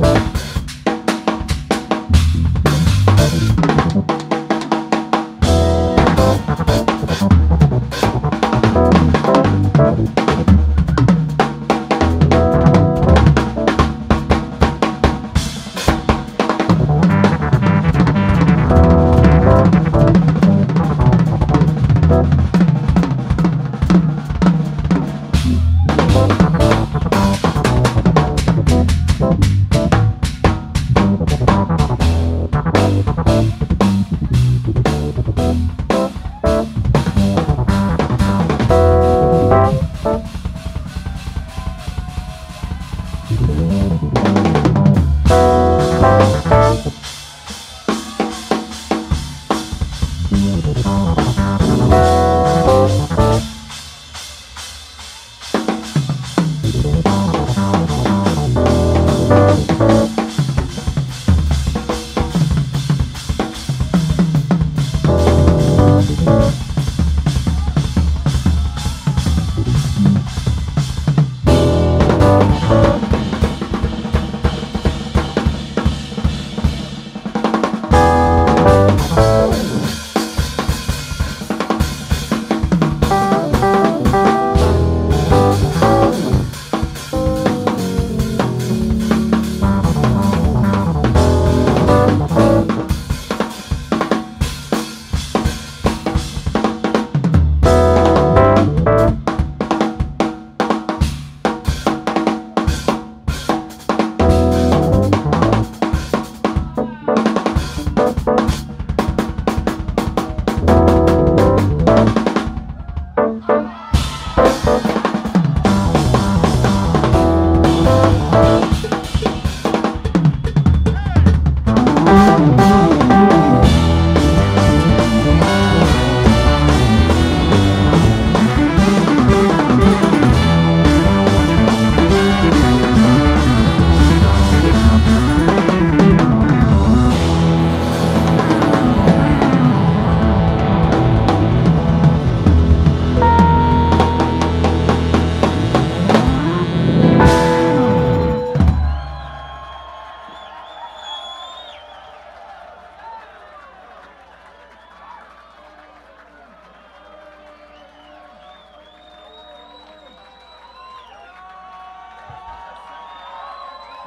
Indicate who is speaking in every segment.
Speaker 1: Bye. Oh.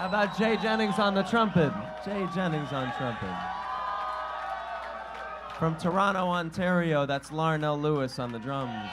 Speaker 1: How about Jay Jennings on the trumpet? Jay Jennings on trumpet. From Toronto, Ontario, that's Larnell Lewis on the drums.